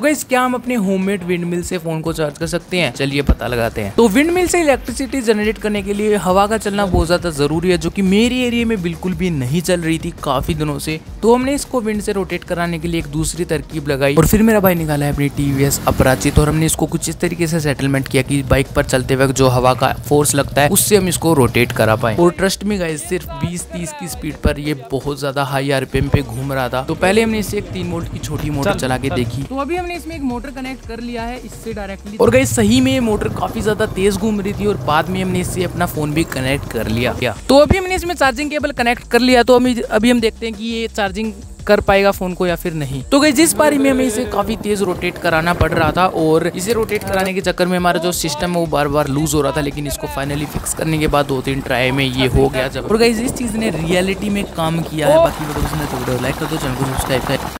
तो गैस क्या हम अपने होममेड विंड मिल से फ़ोन को चार्ज कर सकते हैं? चलिए पता लगाते हैं। तो विंड मिल से इलेक्ट्रिसिटी जनरेट करने के लिए हवा का चलना बहुत ज़्यादा ज़रूरी है जो कि मेरी एरिया में बिल्कुल भी नहीं चल रही थी काफ़ी दिनों से। तो हमने इसको विंड से रोटेट कराने के लिए एक दूसरी तरकीब लगाई और फिर मेरा भाई निकाला है अपनी टीवीएस अपराचित और हमने इसको कुछ इस तरीके से सेटलमेंट किया कि बाइक पर चलते वक्त जो हवा का फोर्स लगता है उससे हम इसको रोटेट करा पाए। और ट्रस्ट में गाइस सिर्फ़ 20-30 की स्पीड पर ये बहुत ज़्यादा हाई आरपीएम पे घूम रहा था। तो पहले हमने इसे एक तीन वोल्ट की छोटी मोटर चला के देखी। तो अभी हमने इसमें एक मोटर कनेक्ट कर लिया है, इससे डायरेक्टली और गई सही में ये मोटर काफ़ी ज़्यादा तेज घूम रही थी और बाद में हमने इससे अपना फ़ोन भी कनेक्ट कर लिया। तो अभी हमने इसमें चार्जिंग केबल कनेक्ट कर लिया तो अभी अभी हम देखते हैं कि ये चार्जिंग कर पाएगा फ़ोन को या फिर नहीं। तो गई जिस बारी में हमें इसे काफ़ी तेज रोटेट कराना पड़ रहा था और इसे रोटेट कराने के चक्कर में हमारा जो सिस्टम है वो बार बार लूज हो रहा था, लेकिन इसको फाइनली फिक्स करने के बाद दो तीन ट्राई में ये हो गया जब। और गई इस चीज़ ने रियलिटी में काम किया है, बाकी तो लाइक कर दो, चैनल को सब्सक्राइब कर।